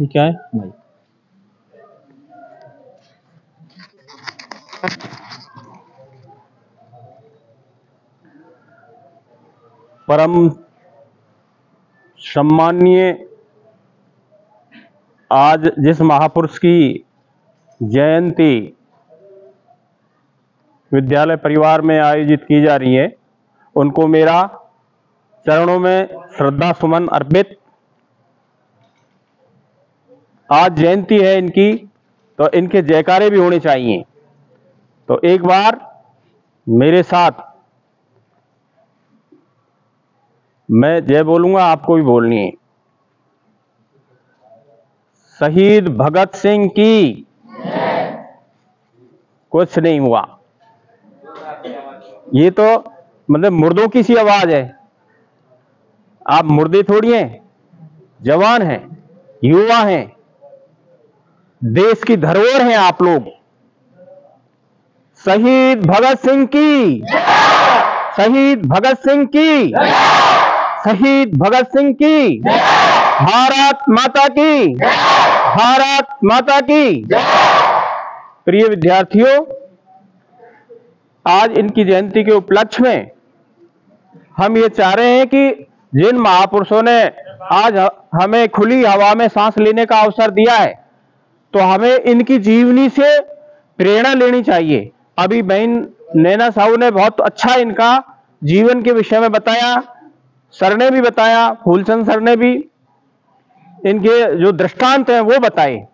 ये क्या है? भाई। परम सम्माननीय आज जिस महापुरुष की जयंती विद्यालय परिवार में आयोजित की जा रही है, उनको मेरा चरणों में श्रद्धा सुमन अर्पित। आज जयंती है इनकी तो इनके जयकारे भी होने चाहिए। तो एक बार मेरे साथ, मैं जय बोलूँगा, आपको भी बोलनी है। शहीद भगत सिंह की। कुछ नहीं हुआ। ये तो मतलब मुर्दों की सी आवाज़ है। आप मुर्दे थोड़ी हैं, जवान हैं, युवा हैं, देश की धरोहर हैं आप लोग। शहीद भगत सिंह की। शहीद भगत सिंह की। शहीद भगत सिंह की। भारत माता की। भारत माता की। प्रिय विद्यार्थियों, आज इनकी जयंती के उपलक्ष्य में हम ये चाह रहे हैं कि जिन महापुरुषों ने आज हमें खुली हवा में सांस लेने का अवसर दिया है तो हमें इनकी जीवनी से प्रेरणा लेनी चाहिए। अभी बहन नैना साहू ने बहुत अच्छा इनका जीवन के विषय में बताया, सर ने भी बताया, फूलचंद सर ने भी इनके जो दृष्टांत हैं, वो बताए।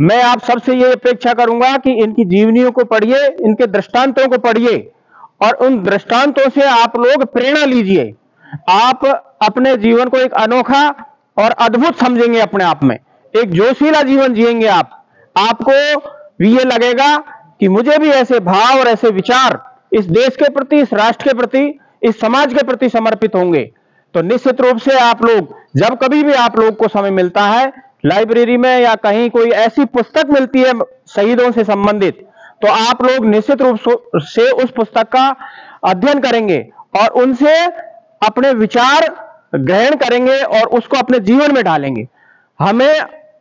मैं आप सबसे ये अपेक्षा करूँगा कि इनकी जीवनियों को पढ़िए, इनके दृष्टांतों को पढ़िए, और उन दृष्टांतों से आप लोग प्रेरणा लीजिए। आप अपने जीवन को एक अनोखा और अद्भुत समझेंगे अपने आप में। एक जोशीला जीवन जिएँगे आप। आपको भी ये लगेगा कि मुझे भी ऐसे भाव और ऐसे विचार इस देश के प्रति, इस राष्ट्र के प्रति, इस समाज के प्रति समर्पित होंगे। तो निश्चित रूप से आप लोग जब कभी भी आप लोग को समय मिलता है, लाइब्रेरी में या कहीं कोई ऐसी पुस्तक मिलती है शहीदों से संबंधित तो आप लोग निश्चित रूप से उस पुस्तक का अध्ययन करेंगे और उनसे अपने विचार ग्रहण करेंगे और उसको अपने जीवन में डालेंगे। हमें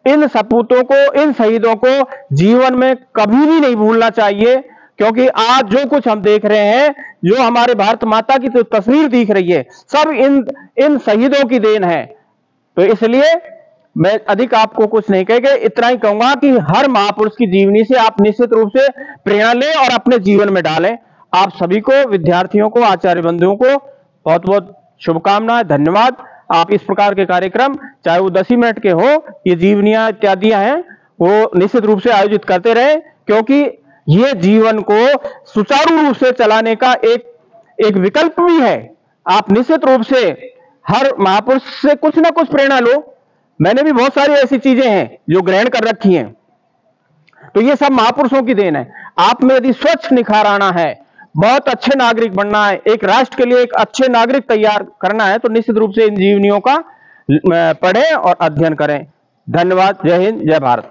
इन सपूतों को, इन शहीदों को जीवन में कभी भी नहीं भूलना चाहिए, क्योंकि आज जो कुछ हम देख रहे हैं, जो हमारे भारत माता की तो तस्वीर दिख रही है, सब इन इन शहीदों की देन है। तो इसलिए मैं अधिक आपको कुछ नहीं कहेगा इतना ही कहूँगा कि हर महापुरुष की जीवनी से आप निश्चित रूप से प्रेरणा लें और अपने जीवन में डालें। आप सभी को, विद्यार्थियों को, आचार्य बंधुओं को बहुत बहुत शुभकामनाएँ धन्यवाद। आप इस प्रकार के कार्यक्रम, चाहे वो दस ही मिनट के हो, ये जीवनिया इत्यादि हैं, वो निश्चित रूप से आयोजित करते रहे, क्योंकि ये जीवन को सुचारू रूप से चलाने का एक एक विकल्प भी है। आप निश्चित रूप से हर महापुरुष से कुछ ना कुछ प्रेरणा लो। मैंने भी बहुत सारी ऐसी चीज़ें हैं जो ग्रहण कर रखी हैं। तो ये सब महापुरुषों की देन है। आप में यदि स्वच्छ निखार आना है, बहुत अच्छे नागरिक बनना है, एक राष्ट्र के लिए एक अच्छे नागरिक तैयार करना है तो निश्चित रूप से इन जीवनियों का पढ़ें और अध्ययन करें। धन्यवाद। जय हिंद, जय भारत।